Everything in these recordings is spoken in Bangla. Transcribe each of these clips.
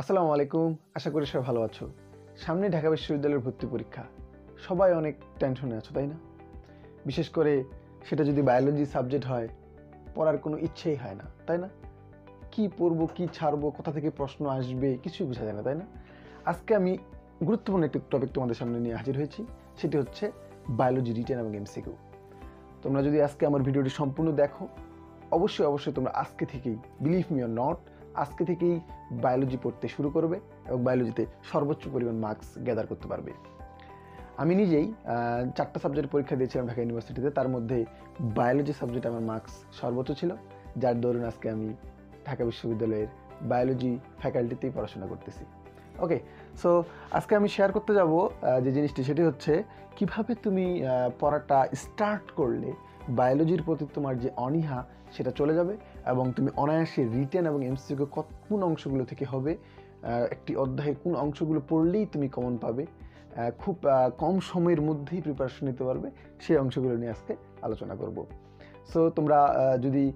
আসসালামু আলাইকুম, আশা করি সবাই ভালো আছো। সামনে ঢাকা বিশ্ববিদ্যালয়ের ভর্তি পরীক্ষা। সবাই অনেক টেনশনে আছো, তাই না? বিশেষ করে সেটা যদি বায়োলজি সাবজেক্ট হয়, পড়ার কোনো ইচ্ছেই হয় না, তাই না? কি পড়ব, কি ছাড়বো, কোথা থেকে প্রশ্ন আসবে, কিছুই বোঝা যায় না, তাই না? আজকে আমি গুরুত্বপূর্ণ একটি টপিক তোমাদের সামনে নিয়ে হাজির হয়েছি, সেটি হচ্ছে বায়োলজি রিটেন এবং এমসিকিউ তোমরা যদি আজকে আমার ভিডিওটি সম্পূর্ণ দেখো, অবশ্যই অবশ্যই তোমরা আজকে থেকেই বিলিভ মি অর নট আজকে থেকেই বায়োলজি পড়তে শুরু করবে এবং বায়োলজিতে সর্বোচ্চ পরিমাণ মার্কস গ্যাদার করতে পারবে। আমি নিজেই চারটা সাবজেক্ট পরীক্ষা দিয়েছিলাম ঢাকা ইউনিভার্সিটিতে তার মধ্যে বায়োলজি সাবজেক্ট আমার মার্কস সর্বোচ্চ ছিল, যার দরুন আজকে আমি ঢাকা বিশ্ববিদ্যালয়ের বায়োলজি ফ্যাকাল্টিতেই পড়াশোনা করতেছি। ওকে সো আজকে আমি শেয়ার করতে যাব যে জিনিসটি, সেটি হচ্ছে কীভাবে তুমি পড়াটা স্টার্ট করলে বায়োলজির প্রতি তোমার যে অনীহা, সেটা চলে যাবে এবং তুমি অনায়াসে রিটেন এবং এমসিকিউ কোন অংশগুলো থেকে হবে? একটি অধ্যায়ের কোন অংশগুলো পড়লেই তুমি কমন পাবে? খুব কম সময়ের মধ্যেই প্রিপারেশন নিতে পারবে। সেই অংশগুলো নিয়ে আজকে আলোচনা করব। সো তোমরা যদি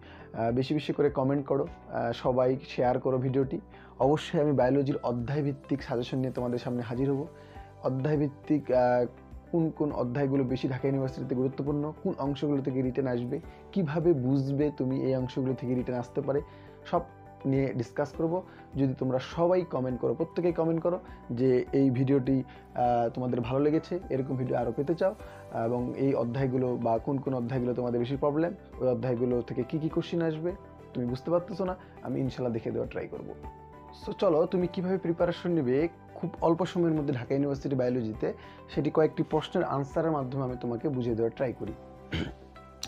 বেশি বেশি করে কমেন্ট করো সবাই শেয়ার করো ভিডিওটি। অবশ্যই আমি বায়োলজির অধ্যায় ভিত্তিক সাজেশন নিয়ে তোমাদের সামনে হাজির হব। অধ্যায় ভিত্তিক আহ, কোন কোন অধ্যায়গুলো বেশি ঢাকা ইউনিভার্সিটিতে গুরুত্বপূর্ণ, কোন অংশগুলো থেকে রিটার্ন আসবে, কীভাবে বুঝবে তুমি এই অংশগুলো থেকে রিটার্ন আসতে পারে, সব নিয়ে ডিসকাস করব। যদি তোমরা সবাই কমেন্ট করো, প্রত্যেকেই কমেন্ট করো যে এই ভিডিওটি তোমাদের ভালো লেগেছে, এরকম ভিডিও আরও পেতে চাও এবং এই অধ্যায়গুলো বা কোন কোন অধ্যায়গুলো তোমাদের বেশি প্রবলেম ওই অধ্যায়গুলো থেকে কি কি কোশ্চিন আসবে, তুমি বুঝতে পারতেছো না, আমি ইনশাল্লাহ দেখে দেওয়ার ট্রাই করব। সো চলো, তুমি কীভাবে প্রিপারেশন নেবে খুব অল্প সময়ের মধ্যে ঢাকা ইউনিভার্সিটি বায়োলজিতে সেটি কয়েকটি প্রশ্নের আনসারের মাধ্যমে আমি তোমাকে বুঝিয়ে দেওয়ার ট্রাই করি।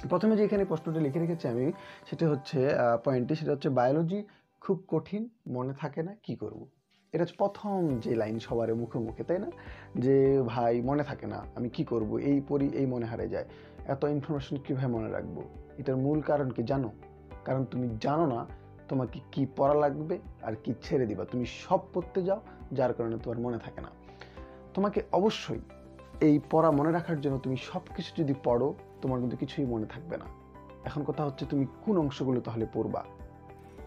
প্রথমে যে এখানে প্রশ্নটি লিখে রেখেছি আমি, সেটা হচ্ছে পয়েন্টটি সেটা হচ্ছে বায়োলজি খুব কঠিন, মনে থাকে না, কি করব? এটা হচ্ছে প্রথম যে লাইন সবার মুখে মুখে, তাই না? যে, ভাই, মনে থাকে না, আমি কি করব? এই পরি, এই মনে হারে যায়। এত ইনফরমেশন কীভাবে মনে রাখব? এটার মূল কারণ কি জানো? কারণ তুমি জানো না তোমাকে কি পড়া লাগবে আর কি ছেড়ে দিবা। তুমি সব পড়তে যাও যার কারণে তোমার মনে থাকে না। তোমাকে অবশ্যই এই পড়া মনে রাখার জন্য তুমি সব কিছু যদি পড়ো, তোমার কিন্তু কিছুই মনে থাকবে না। এখন কথা হচ্ছে তুমি কোন অংশগুলো তাহলে পড়বা?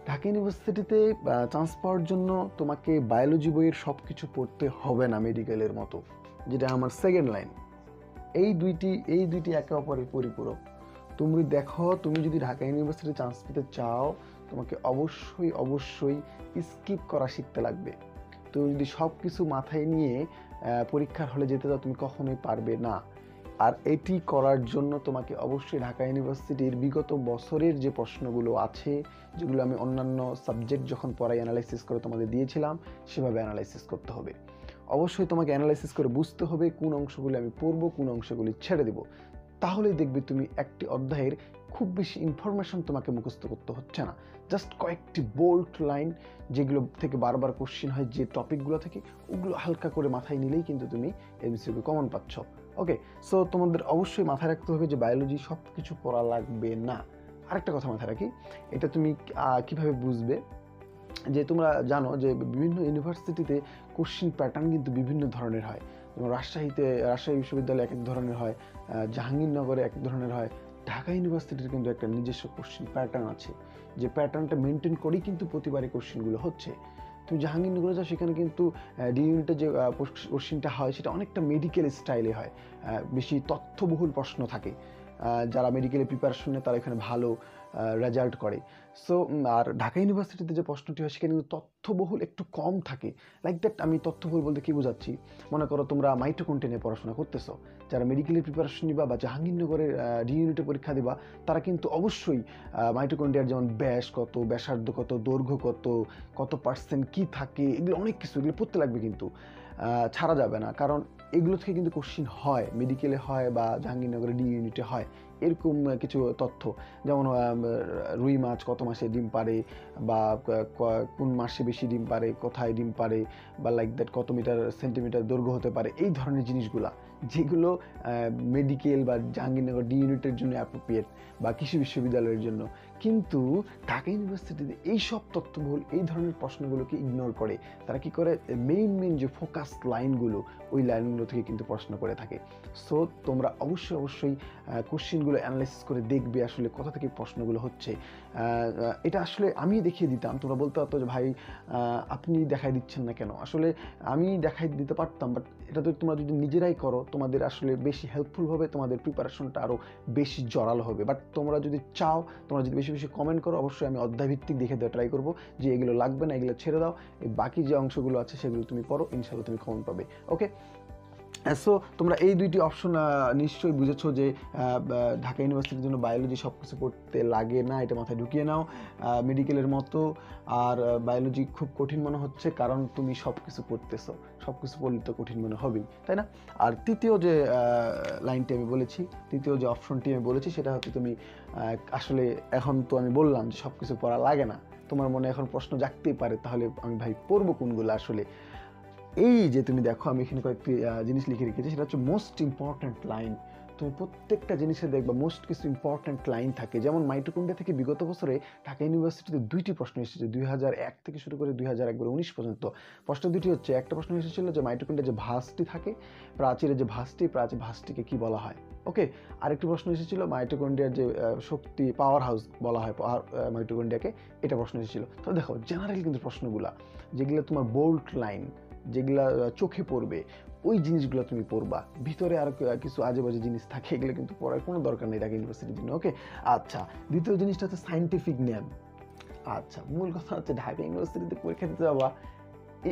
ঢাকা ইউনিভার্সিটিতে চান্স পাওয়ার জন্য তোমাকে বায়োলজি বইয়ের সব কিছু পড়তে হবে না মেডিকেলের মতো, যেটা আমার সেকেন্ড লাইন এই দুইটি এই দুইটি একে অপরের পরিপূরক। তুমি দেখো, তুমি যদি ঢাকা ইউনিভার্সিটি চান্স পেতে চাও, তোমাকে অবশ্যই অবশ্যই স্কিপ করা শিখতে লাগবে। তুমি যদি সব কিছু মাথায় নিয়ে পরীক্ষার হলে যেতে চাও তুমি কখনোই পারবে না। আর এটি করার জন্য তোমাকে অবশ্যই ঢাকা ইউনিভার্সিটির বিগত বছরের যে প্রশ্নগুলো আছে, যেগুলো আমি অন্যান্য সাবজেক্ট যখন পড়াই অ্যানালাইসিস করে তোমাদের দিয়েছিলাম, সেভাবে অ্যানালাইসিস করতে হবে। অবশ্যই তোমাকে অ্যানালাইসিস করে বুঝতে হবে কোন অংশগুলি আমি পড়ব, কোন অংশগুলি ছেড়ে দেবো। তাহলেই দেখবে তুমি একটি অধ্যায়ের খুব বেশি ইনফরমেশন তোমাকে মুখস্থ করতে হচ্ছে না। জাস্ট কয়েকটি বোল্ড লাইন যেগুলো থেকে বারবার কোশ্চিন হয়, যে টপিকগুলো থেকে, ওগুলো হালকা করে মাথায় নিলেই কিন্তু তুমি এমসিকিউ কমন পাচ্ছ। ওকে সো তোমাদের অবশ্যই মাথায় রাখতে হবে যে বায়োলজি সব কিছু পড়া লাগবে না। আরেকটা কথা মাথায় রাখি, এটা তুমি কীভাবে বুঝবে? যে তোমরা জানো যে বিভিন্ন ইউনিভার্সিটিতে কোশ্চিন প্যাটার্ন কিন্তু বিভিন্ন ধরনের হয়। যেমন রাজশাহীতে, রাজশাহী বিশ্ববিদ্যালয়ে এক এক ধরনের হয় জাহাঙ্গীরনগরে এক ধরনের হয় ঢাকা ইউনিভার্সিটির কিন্তু একটা নিজস্ব কোশ্চিন প্যাটার্ন আছে। যে প্যাটার্নটা মেনটেন করেই কিন্তু প্রতিবারে কোশ্চিনগুলো হচ্ছে। তুমি জাহাঙ্গীরনগরে যাও, সেখানে কিন্তু রিউনিটে যে কোশ্চিনটা হয়, সেটা অনেকটা মেডিকেল স্টাইলে হয়। বেশি তথ্যবহুল প্রশ্ন থাকে। যারা মেডিকেলে প্রিপারেশন নেয়, তারা এখানে ভালো রেজাল্ট করে। সো আর ঢাকা ইউনিভার্সিটিতে যে প্রশ্নটি হয়, সেখানে কিন্তু তথ্যবহুল একটু কম থাকে। লাইক দ্যাট আমি তথ্যবহুল বলতে কি বোঝাচ্ছি? মনে করো তোমরা মাইটোকন্টে নিয়ে পড়াশোনা করতেছো। যারা মেডিকেলের প্রিপারেশন নিবা বা জাহাঙ্গীরনগরের ডি ইউনিটে পরীক্ষা দিবা, তারা কিন্তু অবশ্যই মাইটোকন্ডিয়ার যেমন ব্যাস কত, ব্যাসার্ধ কত, দৈর্ঘ্য কত কত পার্সেন্ট কী থাকে, এগুলো অনেক কিছু, এগুলো পড়তে লাগবে কিন্তু। ছাড়া যাবে না। কারণ এগুলো থেকে কিন্তু কোশ্চিন হয় মেডিকেলে হয় বা জাহাঙ্গীরনগরে ডি ইউনিটে হয়। এরকম কিছু তথ্য। যেমন রুই মাছ কত মাসে ডিম পারে বা কোন মাসে বেশি ডিম পারে কোথায় ডিম পারে বা লাইক দ্যাট কত মিটার সেন্টিমিটার দৈর্ঘ্য হতে পারে, এই ধরনের জিনিসগুলা, যেগুলো মেডিকেল বা জাহাঙ্গীরনগর ডি ইউনিটের জন্য অ্যাপ্রোপ্রিয়েট বা কৃষি বিশ্ববিদ্যালয়ের জন্য। কিন্তু ঢাকা ইউনিভার্সিটিতে এই সব তথ্যবহুল, এই ধরনের প্রশ্নগুলোকে ইগনোর করে, তারা কি করে? মেইন মেইন যে ফোকাস লাইনগুলো ওই লাইনগুলো থেকে কিন্তু প্রশ্ন করে থাকে। সো তোমরা অবশ্যই অবশ্যই কোশ্চেনগুলো অ্যানালাইসিস করে দেখবে আসলে কোথা থেকে প্রশ্নগুলো হচ্ছে। এটা আসলে আমি দেখিয়ে দিতাম। তোমরা বলতে পারতো যে, ভাই আপনি দেখাই দিচ্ছেন না কেন? আসলে আমি দেখাই দিতে পারতাম বাট এটা তো তোমরা যদি নিজেরাই করো, তোমাদের আসলে বেশি হেল্পফুল হবে, তোমাদের প্রিপারেশনটা আরও বেশি জড়ালো হবে। বাট তোমরা যদি চাও, তোমরা যদি বেশি বেশি বেশি কমেন্ট করো। অবশ্যই আমি অধ্যায়ভিত্তিক দেখে দেওয়া ট্রাই করব যে এগুলো লাগবে না, এগুলো ছেড়ে দাও। এই বাকি যে অংশগুলো আছে সেগুলো তুমি করো ইনশাল্লাহ তুমি কমেন্ট পাবে। ওকে সো তোমরা এই দুইটি অপশন নিশ্চয়ই বুঝেছ যে ঢাকা ইউনিভার্সিটির জন্য বায়োলজি সব কিছু পড়তে লাগে না, এটা মাথায় ঢুকিয়ে নাও। মেডিকেলের মতো, আর বায়োলজি খুব কঠিন মনে হচ্ছে, কারণ তুমি সব কিছু পড়তেছো সব কিছু পড়লে তো কঠিন মনে হবেই, তাই না? আর তৃতীয় যে লাইনটি আমি বলেছি, তৃতীয় যে অপশনটি আমি বলেছি, সেটা হচ্ছে তুমি আসলে এখন তো আমি বললাম যে সব কিছু পড়া লাগে না। তোমার মনে এখন প্রশ্ন জাগতেই পারে, তাহলে আমি ভাই পড়ব কোনগুলো আসলে? এই যে তুমি দেখো, আমি এখানে কয়েকটি জিনিস লিখে রেখেছি, সেটা হচ্ছে মোস্ট ইম্পর্ট্যান্ট লাইন তুমি প্রত্যেকটা জিনিসে দেখবা মোস্ট কিছু ইম্পর্ট্যান্ট লাইন থাকে। যেমন মাইটোকন্ডিয়া থেকে বিগত বছরে ঢাকা ইউনিভার্সিটিতে দুইটি প্রশ্ন এসেছে, দুই হাজার এক থেকে শুরু করে দুই হাজার একবার উনিশ পর্যন্ত। প্রশ্ন দুটি হচ্ছে, একটা প্রশ্ন এসেছিল যে মাইটোকন্ডিয়া যে ভাসটি থাকে প্রাচীরের যে ভাসটি প্রাচীর ভাসটিকে কি বলা হয়? ওকে, আরেকটি প্রশ্ন এসেছিল মাইটোকন্ডিয়ার যে শক্তি পাওয়ার হাউস বলা হয় পাওয়ার মাইটোকন্ডিয়াকে এটা প্রশ্ন এসেছিল। তো দেখো জেনারেল কিন্তু প্রশ্নগুলা, যেগুলো তোমার বোল্ট লাইন যেগুলা চোখে পড়বে, ওই জিনিসগুলো তুমি পড়বা। ভিতরে আর কিছু আজে বাজে জিনিস থাকে, এগুলো কিন্তু পড়ার কোনো দরকার নেই ঢাকা ইউনিভার্সিটির জন্য ওকে আচ্ছা দ্বিতীয় জিনিসটা হচ্ছে সাইন্টিফিক নেম আচ্ছা মূল কথা হচ্ছে ঢাকা ইউনিভার্সিটিতে পরীক্ষা দিতে যাওয়া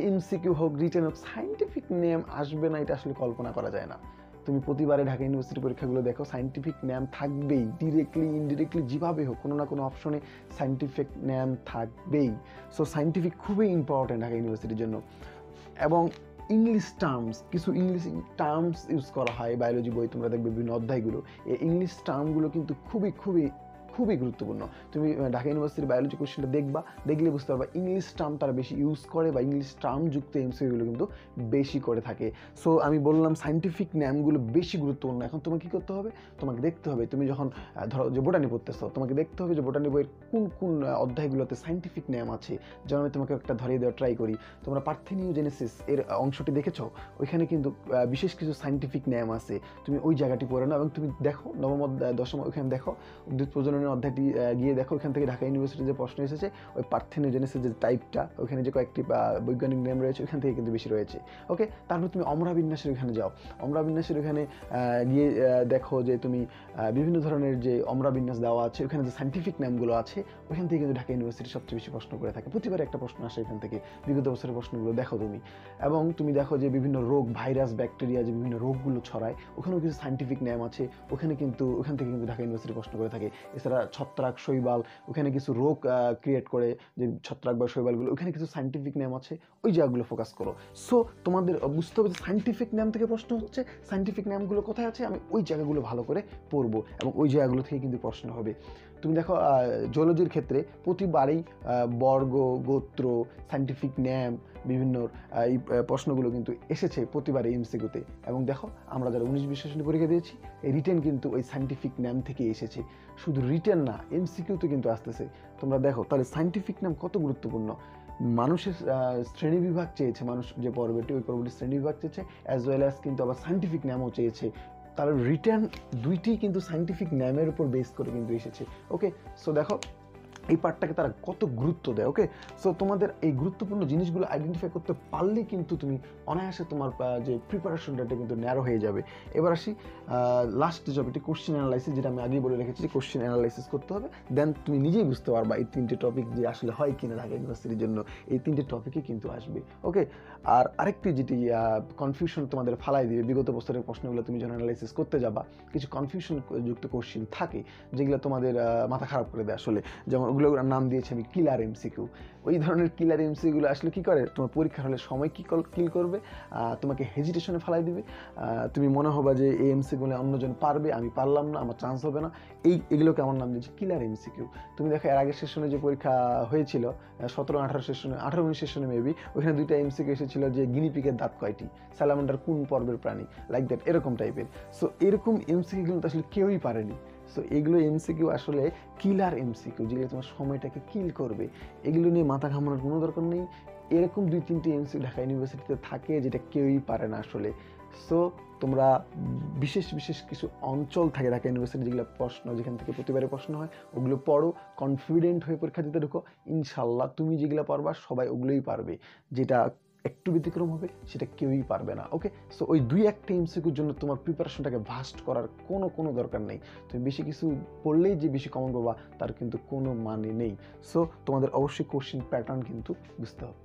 এমসিকিউ হোক রিটেন হোক সাইন্টিফিক নেম আসবে না, এটা আসলে কল্পনা করা যায় না। তুমি প্রতিবারে ঢাকা ইউনিভার্সিটি পরীক্ষাগুলো দেখো সাইন্টিফিক ন্যাম থাকবেই ডিরেক্টলি ইনডিরেক্টলি যেভাবে হোক, কোনো না কোনো অপশনে সাইন্টিফিক ন্যাম থাকবেই। সো সাইন্টিফিক খুবই ইম্পর্টেন্ট ঢাকা ইউনিভার্সিটির জন্য। এবং ইংলিশ টার্মস কিছু ইংলিশ টার্মস ইউজ করা হয় বায়োলজি বই তোমরা দেখবে বিভিন্ন অধ্যায়গুলো। এই ইংলিশ টার্মগুলো কিন্তু খুবই খুবই খুবই গুরুত্বপূর্ণ। তুমি ঢাকা ইউনিভার্সিটির বায়োলজি কোশ্চেনটা দেখবা দেখলে বুঝতে পারবা ইংলিশ টার্ম তারা বেশি ইউজ করে বা ইংলিশ টার্ম যুক্ত এমসিগুলো কিন্তু বেশি করে থাকে। সো আমি বললাম সাইন্টিফিক ন্যামগুলো বেশি গুরুত্বপূর্ণ। এখন তোমাকে কী করতে হবে? তোমাকে দেখতে হবে। তুমি যখন ধরো যে বোটানি পড়তেছো, তোমাকে দেখতে হবে যে বোটানি বইয়ের কোন কোন অধ্যায়গুলোতে সাইন্টিফিক ন্যাম আছে। যেমন আমি তোমাকে একটা ধরিয়ে দেওয়া ট্রাই করি। তোমরা পার্থেনিওজেনেসিস এর অংশটি দেখেছ? ওইখানে কিন্তু বিশেষ কিছু সাইন্টিফিক ন্যাম আছে। তুমি ওই জায়গাটি পড়ে নাও এবং তুমি দেখো, নবম দশম, ওইখানে দেখো, উদ্ভিদ প্রজনন ধরনের অধ্যায়টি গিয়ে দেখো, ওখান থেকে ঢাকা ইউনিভার্সিটির যে প্রশ্ন এসেছে, ওই পার্থেনোজেনেসিস যে টাইপটা ওখানে যে কয়েকটি বৈজ্ঞানিক নেম রয়েছে, ওখান থেকে কিন্তু বেশি রয়েছে। ওকে তারপর তুমি অমরা বিন্যাসের ওখানে যাও। অমরা বিন্যাসের ওখানে গিয়ে দেখো যে তুমি বিভিন্ন ধরনের যে অমরা বিন্যাস দেওয়া আছে, ওখানে যে সাইন্টিফিক নামগুলো আছে, ওখান থেকে কিন্তু ঢাকা ইউনিভার্সিটি সবচেয়ে বেশি প্রশ্ন করে থাকে। প্রতিবার একটা প্রশ্ন আসে এখান থেকে। বিগত বছরের প্রশ্নগুলো দেখো তুমি। এবং তুমি দেখো যে বিভিন্ন রোগ, ভাইরাস, ব্যাকটেরিয়া, যে বিভিন্ন রোগগুলো ছড়ায়, ওখানেও কিছু সাইন্টিফিক নেম আছে, ওখানে কিন্তু, ওখান থেকে কিন্তু ঢাকা ইউনিভার্সিটি প্রশ্ন করে থাকে। এছাড়া ছত্রাক শৈবাল, ওখানে কিছু রোগ ক্রিয়েট করে যে ছত্রাক বা শৈবালগুলো, ওখানে কিছু সাইন্টিফিক নেম আছে, ওই জায়গাগুলো ফোকাস করো। সো তোমাদের বুঝতে হবে সাইন্টিফিক নেম থেকে প্রশ্ন হচ্ছে সাইন্টিফিক নেমগুলো কোথায় আছে, আমি ওই জায়গাগুলো ভালো করে পড়ব এবং ওই জায়গাগুলো থেকে কিন্তু প্রশ্ন হবে। তুমি দেখো জুওলজির ক্ষেত্রে প্রতিবারেই বর্গ, গোত্র সাইন্টিফিক ন্যাম বিভিন্ন এই প্রশ্নগুলো কিন্তু এসেছে প্রতিবারে এমসিকিউতে এবং দেখো, আমরা যারা উনিশ বিশ্লেষণী পরীক্ষা দিয়েছি, এই রিটেন কিন্তু ওই সাইন্টিফিক ন্যাম থেকে এসেছে। শুধু রিটেন না এমসিকিউতে কিন্তু আসতেছে। তোমরা দেখো, তাহলে সাইন্টিফিক নাম কত গুরুত্বপূর্ণ? মানুষের শ্রেণি বিভাগ চেয়েছে, মানুষ যে পর্বটি, ওই পর্বটি শ্রেণি বিভাগ চেয়েছে অ্যাজ ওয়েল অ্যাজ কিন্তু আবার সাইন্টিফিক নামও চেয়েছে। তার রিটার্ন দুইটি কিন্তু সাইন্টিফিক নামের উপর বেস করে কিন্তু এসেছে। ওকে সো দেখো এই পার্টটাকে তারা কত গুরুত্ব দেয় ওকে সো তোমাদের এই গুরুত্বপূর্ণ জিনিসগুলো আইডেন্টিফাই করতে পারলে কিন্তু তুমি অনায়াসে তোমার যে প্রিপারেশনটা কিন্তু ন্যারো হয়ে যাবে। এবার আসি লাস্ট যে টপিকটি কোশ্চেন অ্যানালাইসিস যেটা আমি আগেই বলে রেখেছি যে কোশ্চেন অ্যানালাইসিস করতে হবে। দেন তুমি নিজেই বুঝতে পারবা এই তিনটে টপিক যে আসলে হয় কিনা ঢাকা ইউনিভার্সিটির জন্য, এই তিনটে টপিকই কিন্তু আসবে ওকে আর আরেকটি যেটি কনফিউশন তোমাদের ফালাই দিবে, বিগত বছরের প্রশ্নগুলো তুমি যখন অ্যানালাইসিস করতে যাবা, কিছু কনফিউশন যুক্ত কোশ্চেন থাকে, যেগুলো তোমাদের মাথা খারাপ করে দেয় আসলে। যেমন ওগুলোর নাম দিয়েছে, আমি কিলার এমসিকিউ ওই ধরনের কিলার এমসিকিউগুলো আসলে কি করে? তোমার পরীক্ষার হলে সময় কি কিল করবে? তোমাকে হেজিটেশনে ফেলাই দিবে। তুমি মনে হবা যে এই এমসিকিউগুলো অন্যজন পারবে, আমি পারলাম না, আমার চান্স হবে না। এই, এগুলোকে আমার নাম দিয়েছে কিলার এমসিকিউ তুমি দেখো, এর আগের সেশনে যে পরীক্ষা হয়েছিল সতেরো, আঠারো সেশনে আঠারো উনিশ সেশনে মেবি ওইখানে দুইটা এমসিকিউ এসেছিল যে গিনিপিকের দাঁত কয়টি? স্যালামান্ডার কোন পর্বের প্রাণী? লাইক দ্যাট এরকম টাইপের সো এরকম এমসিকিউ কিন্তু আসলে কেউই পারেনি। সো এগুলো এমসিকিউ আসলে কিলার এমসিকিউ যেগুলো তোমার সময়টাকে কিল করবে। এগুলো নিয়ে মাথা ঘামানোর কোনো দরকার নেই। এরকম দুই তিনটি এমসিকিউ ঢাকা ইউনিভার্সিটিতে থাকে, যেটা কেউই পারে না আসলে। সো তোমরা বিশেষ বিশেষ কিছু অঞ্চল থাকে ঢাকা ইউনিভার্সিটি যেগুলো প্রশ্ন, যেখান থেকে প্রতিবারে প্রশ্ন হয়, ওগুলো পড়ো কনফিডেন্ট হয়ে পরীক্ষা দিতে ঢুকো। ইনশাল্লাহ তুমি যেগুলো পারবা, সবাই ওগুলোই পারবে। যেটা একটু ব্যতিক্রম হবে, সেটা কেউই পারবে না ওকে সো ওই দুই একটা এমসিকিউর জন্য তোমার প্রিপারেশনটাকে ভাস্ট করার কোনো কোনো দরকার নেই। তুমি বেশি কিছু পড়লেই যে বেশি কমন পাবা, তার কিন্তু কোনো মানে নেই। সো তোমাদের অবশ্যই কোশ্চেন প্যাটার্ন কিন্তু বুঝতে হবে।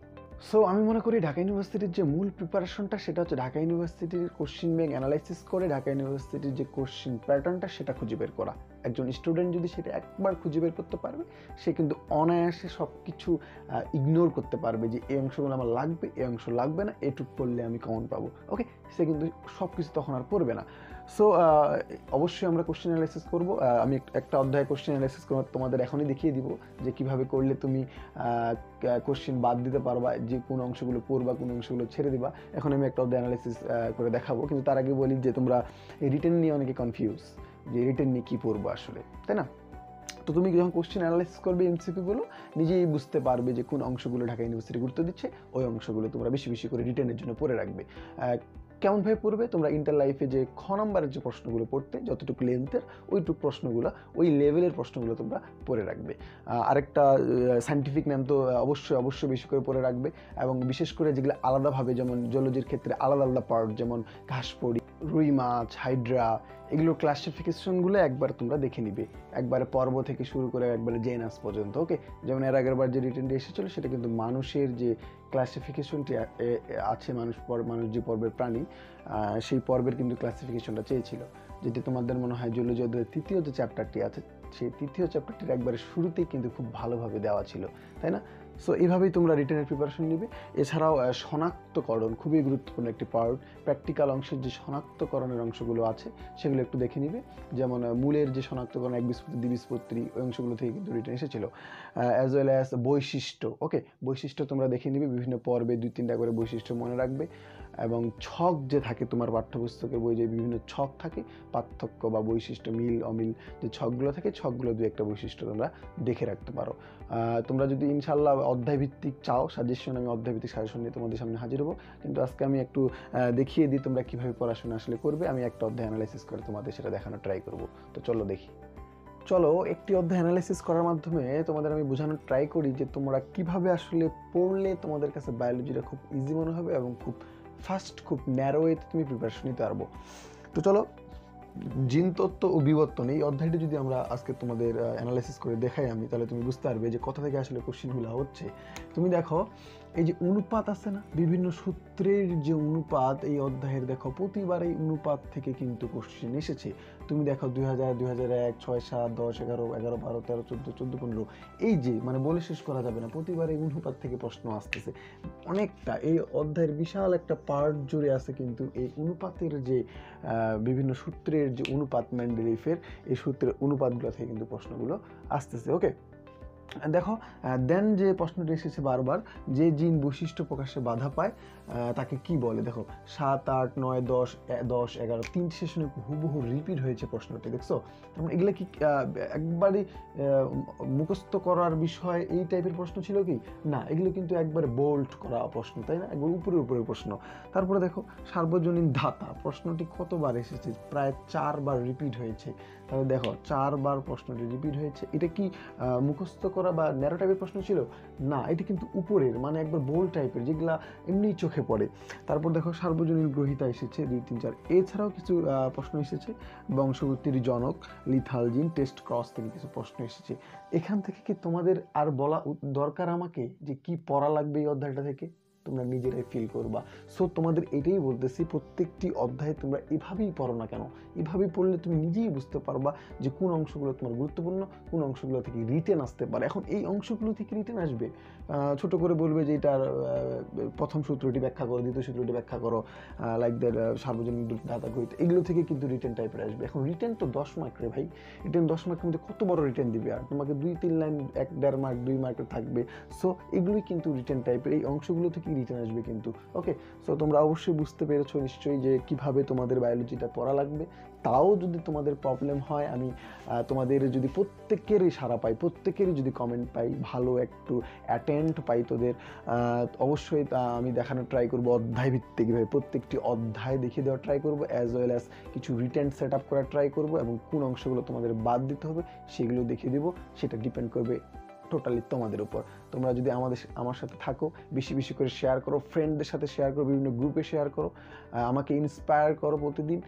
সো আমি মনে করি ঢাকা ইউনিভার্সিটির যে মূল প্রিপারেশনটা সেটা হচ্ছে ঢাকা ইউনিভার্সিটির কোশ্চিন ব্যাংক অ্যানালাইসিস করে ঢাকা ইউনিভার্সিটির যে কোশ্চিন প্যাটার্নটা সেটা খুঁজে বের করা। একজন স্টুডেন্ট যদি সেটা একবার খুঁজে বের করতে পারবে, সে কিন্তু অনায়াসে সব কিছু ইগনোর করতে পারবে যে এই অংশগুলো আমার লাগবে, এই অংশ লাগবে না, এটুক পড়লে আমি কমন পাবো। ওকে সে কিন্তু সব কিছু তখন আর পড়বে না। সো অবশ্যই আমরা কোশ্চেন অ্যানালাইসিস করব। আমি একটা অধ্যায় কোশ্চেন অ্যানালাইসিস করব, তোমাদের এখনই দেখিয়ে দিব যে কীভাবে করলে তুমি কোশ্চেন বাদ দিতে পারবা, যে কোন অংশগুলো পড়বা, কোন অংশগুলো ছেড়ে দিবা। এখন আমি একটা অধ্যায় অ্যানালাইসিস করে দেখাবো। কিন্তু তার আগে বলি যে তোমরা রিটেন নিয়ে অনেকে কনফিউজ যে রিটেন নিয়ে কী পড়ব আসলে, তাই না? তো তুমি যখন কোশ্চেন অ্যানালাইসিস করবে এমসিকিউগুলো নিজেই বুঝতে পারবে যে কোন অংশগুলো ঢাকা ইউনিভার্সিটি গুরুত্ব দিচ্ছে, ওই অংশগুলো তোমরা বেশি বেশি করে রিটার্নের জন্য পড়ে রাখবে। কেমনভাবে পড়বে? তোমরা ইন্টার লাইফে যে খ নম্বরের যে প্রশ্নগুলো পড়তে, যতটুকু লেন্থের ওইটুকু প্রশ্নগুলো, ওই লেভেলের প্রশ্নগুলো তোমরা পড়ে রাখবে। আরেকটা সাইন্টিফিক নাম তো অবশ্যই অবশ্যই বেশি করে পড়ে রাখবে। এবং বিশেষ করে যেগুলো আলাদাভাবে, যেমন জলজির ক্ষেত্রে আলাদা আলাদা পার্ট যেমন ঘাসপড়ি রুই মাছ, হাইড্রা, এগুলোর ক্লাসিফিকেশনগুলো একবার তোমরা দেখে নিবে। একবারে পর্ব থেকে শুরু করে একবারে জেনাস পর্যন্ত ওকে যেমন এর আগের বার যে রিটেনটি এসেছিল, সেটা কিন্তু মানুষের যে ক্লাসিফিকেশনটি আছে মানুষ মানুষ যে পর্বের প্রাণী সেই পর্বের কিন্তু ক্লাসিফিকেশনটা চেয়েছিল। যেটি তোমাদের মনে হয় জুলজি তৃতীয় যে চ্যাপ্টারটি আছে, সেই তৃতীয় চ্যাপ্টারটির একবারে শুরুতেই কিন্তু খুব ভালোভাবে দেওয়া ছিল, তাই না? সো এইভাবেই তোমরা রিটার্নের প্রিপারেশন নিবে। এছাড়াও শনাক্তকরণ খুবই গুরুত্বপূর্ণ একটি পার্ট প্র্যাকটিক্যাল অংশের যে শনাক্তকরণের অংশগুলো আছে, সেগুলো একটু দেখে নিবে। যেমন মূলের যে শনাক্তকরণ, এক বিস্পত্তি দ্বিবীজপত্রী ওই অংশগুলো থেকে কিন্তু রিটার্ন এসেছিল। অ্যাজ ওয়েল অ্যাজ বৈশিষ্ট্য ওকে বৈশিষ্ট্য তোমরা দেখে নিবে, বিভিন্ন পর্বে দুই, তিনটা করে বৈশিষ্ট্য মনে রাখবে। এবং ছক যে থাকে তোমার পাঠ্যপুস্তকে বই, যে বিভিন্ন ছক থাকে, পার্থক্য বা বৈশিষ্ট্য, মিল, অমিল যে ছকগুলো থাকে, ছকগুলো দু একটা বৈশিষ্ট্য তোমরা দেখে রাখতে পারো। তোমরা যদি ইনশাল্লাহ অধ্যায়ভিত্তিক চাও সাজেশন আমি অধ্যায়ভিত্তিক সাজেশন নিয়ে তোমাদের সামনে হাজির হব। কিন্তু আজকে আমি একটু দেখিয়ে দিই তোমরা কীভাবে পড়াশোনা আসলে করবে। আমি একটা অধ্যায় অ্যানালাইসিস করে তোমাদের সেটা দেখানোর ট্রাই করব। তো চলো দেখি। চলো, একটি অধ্যায় অ্যানালাইসিস করার মাধ্যমে তোমাদের আমি বোঝানোর ট্রাই করি যে তোমরা কীভাবে আসলে পড়লে তোমাদের কাছে বায়োলজিটা খুব ইজি মনে হবে এবং খুব ফার্স্ট খুব ন্যারো ওয়েতে তুমি প্রিপারেশন নিতে পারব। তো চলো জিন তত্ত্ব ও বিবর্তন, এই অধ্যায়টি যদি আমরা আজকে তোমাদের অ্যানালাইসিস করে দেখাই আমি, তাহলে তুমি বুঝতে পারবে যে কোথা থেকে আসলে কোশ্চিনগুলো হচ্ছে। তুমি দেখো, এই যে অনুপাত আছে না, বিভিন্ন সূত্রের যে অনুপাত, এই অধ্যায়ের দেখো প্রতিবার এই অনুপাত থেকে কিন্তু কোশ্চিন এসেছে। তুমি দেখো দুই হাজার দুই হাজার এক, ছয় সাত, দশ এগারো এগারো বারো, তেরো, চোদ্দ চোদ্দ, পনেরো। এই যে মানে বলে শেষ করা যাবে না। প্রতিবার এই অনুপাত থেকে প্রশ্ন আসতেছে। অনেকটা, এই অধ্যায়ের বিশাল একটা পার্ট জুড়ে আছে কিন্তু এই অনুপাতের যে বিভিন্ন সূত্রের যে অনুপাত ম্যান্ডেলিফের, এই সূত্রের অনুপাতগুলো থেকে কিন্তু প্রশ্নগুলো আসতেছে। ওকে দেখো দেন যে প্রশ্নটি এসেছে বারবার, যে জিন বৈশিষ্ট্য প্রকাশে বাধা পায় তাকে কি বলে? দেখো, সাত, আট, নয়, দশ দশ, এগারো, তিন সেশনে হুবহু রিপিট হয়েছে প্রশ্নটি, দেখছ? তারপরে এগুলো কি একবারই মুখস্থ করার বিষয় এই টাইপের প্রশ্ন ছিল কি? না, এগুলো কিন্তু একবারে বোল্ড করা প্রশ্ন, তাই না? একবার উপরে উপরে প্রশ্ন। তারপরে দেখো, সার্বজনীন ধাতা, প্রশ্নটি কতবার এসেছে? প্রায় চারবার রিপিট হয়েছে। তাহলে দেখো, চারবার প্রশ্নটি রিপিট হয়েছে। এটা কি মুখস্থ করা বা ন্যারো টাইপের প্রশ্ন ছিল, না, এটি কিন্তু উপরের মানে একবার বোল টাইপের যেগুলা এমনি চোখে পড়ে। তারপর দেখো সার্বজনীন গ্রহিতা এসেছে দুই, তিন, চার, এছাড়াও কিছু প্রশ্ন এসেছে। বংশগতির জনক লিথালজিন টেস্ট ক্রস থেকে কিছু প্রশ্ন এসেছে। এখান থেকে কি তোমাদের আর বলা দরকার আমাকে যে কি পড়া লাগবে এই অধ্যায়টা থেকে? তোমরা নিজেরাই ফিল করবা। সো তোমাদের এটাই বলতেছি, প্রত্যেকটি অধ্যায়ে তোমরা এভাবেই পড়ো না কেন? এভাবেই পড়লে তুমি নিজেই বুঝতে পারবা যে কোন অংশগুলো তোমার গুরুত্বপূর্ণ, কোন অংশগুলো থেকে রিটেন আসতে পারে। এখন এই অংশগুলো থেকে রিটেন আসবে ছোট করে বলবে যে এটার প্রথম সূত্রটি ব্যাখ্যা করো, দ্বিতীয় সূত্রটি ব্যাখ্যা করো লাইক দ্যাট সার্বজনীন দাতা গণিত এগুলো থেকে কিন্তু রিটেন টাইপের আসবে। এখন রিটেন তো দশ মার্ক রে ভাই। রিটেন দশ মার্কের মধ্যে কত বড় রিটেন দিবে আর? তোমাকে দুই, তিন লাইন এক, দেড় মার্ক দুই মার্কের থাকবে। সো এগুলোই কিন্তু রিটেন টাইপের এই অংশগুলো থেকে রিটার্ন আসবে কিন্তু। ওকে সো তোমরা অবশ্যই বুঝতে পেরেছ নিশ্চয়ই যে কীভাবে তোমাদের বায়োলজিটা পড়া লাগবে। তাও যদি তোমাদের প্রবলেম হয়, আমি তোমাদের যদি প্রত্যেকেরই সারা পাই, প্রত্যেকেরই যদি কমেন্ট পাই, ভালো একটু অ্যাটেন্ড পাই তোদের অবশ্যই তা আমি দেখানোর ট্রাই করব অধ্যায় ভিত্তিকভাবে প্রত্যেকটি অধ্যায় দেখিয়ে দেওয়ার ট্রাই করব অ্যাজ ওয়েল অ্যাজ কিছু রিটেন সেট আপ করার ট্রাই করব এবং কোন অংশগুলো তোমাদের বাদ দিতে হবে, সেগুলো দেখিয়ে দেবো। সেটা ডিপেন্ড করবে টোটালি তোমাদের উপর। তোমরা যদি আমাদের আমার সাথে থাকো, বেশি বেশি করে শেয়ার করো ফ্রেন্ডদের সাথে শেয়ার করো, বিভিন্ন গ্রুপে শেয়ার করো আমাকে ইন্সপায়ার করো প্রতিদিন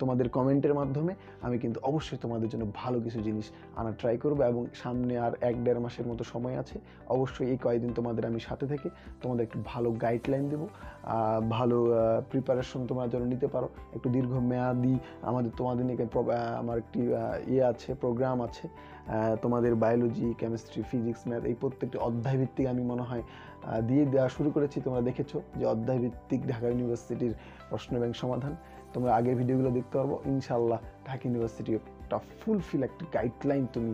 তোমাদের কমেন্টের মাধ্যমে, আমি কিন্তু অবশ্যই তোমাদের জন্য ভালো কিছু জিনিস আনার ট্রাই করব এবং সামনে আর এক দেড় মাসের মতো সময় আছে, অবশ্যই এই কয়েকদিন তোমাদের আমি সাথে থেকে তোমাদের একটু ভালো গাইডলাইন দেবো। ভালো প্রিপারেশন তোমরা যেন নিতে পারো। একটু দীর্ঘমেয়াদী আমাদের তোমাদের নিয়ে আমার একটি ইয়ে আছে প্রোগ্রাম আছে। তোমাদের বায়োলজি কেমিস্ট্রি ফিজিক্স ম্যাথ এই প্রত্যেকটি অধ্যায় ভিত্তিক আমি মনে হয় দিয়ে দেওয়া শুরু করেছি। তোমরা দেখেছ যে অধ্যায় ভিত্তিক ঢাকা ইউনিভার্সিটির প্রশ্ন ব্যাংক সমাধান। তোমরা আগের ভিডিওগুলো দেখতে পারব। ইনশাল্লাহ ঢাকা ইউনিভার্সিটি একটা ফুলফিল একটা গাইডলাইন তুমি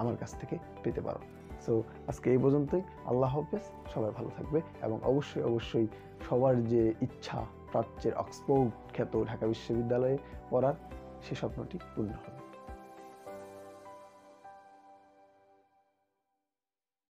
আমার কাছ থেকে পেতে পারো। সো আজকে এই পর্যন্তই। আল্লাহ হাফেজ। সবাই ভালো থাকবে এবং অবশ্যই অবশ্যই সবার যে ইচ্ছা, প্রাচ্যের অক্সফোর্ড খ্যাত ঢাকা বিশ্ববিদ্যালয়ে পড়ার, সে স্বপ্নটি পূর্ণ হবে।